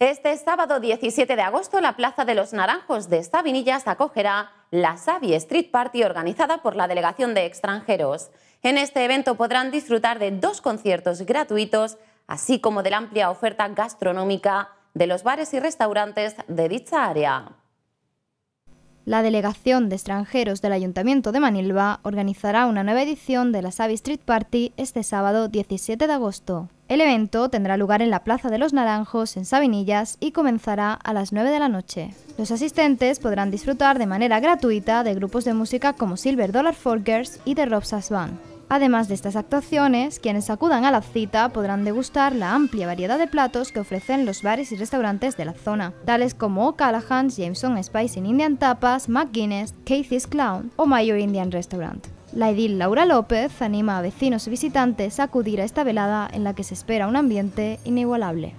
Este sábado 17 de agosto, la Plaza de los Naranjos de Sabinillas acogerá la Savi Street Party organizada por la Delegación de Extranjeros. En este evento podrán disfrutar de dos conciertos gratuitos, así como de la amplia oferta gastronómica de los bares y restaurantes de dicha área. La Delegación de Extranjeros del Ayuntamiento de Manilva organizará una nueva edición de la Savi Street Party este sábado 17 de agosto. El evento tendrá lugar en la Plaza de los Naranjos en Sabinillas y comenzará a las 9 de la noche. Los asistentes podrán disfrutar de manera gratuita de grupos de música como Silver Dollar Folkers y The Rob Band. Además de estas actuaciones, quienes acudan a la cita podrán degustar la amplia variedad de platos que ofrecen los bares y restaurantes de la zona, tales como O'Callaghan's, Jameson Spice Indian Tapas, McGuinness, Casey's Clown o Mayor Indian Restaurant. La edil Laura López anima a vecinos y visitantes a acudir a esta velada en la que se espera un ambiente inigualable.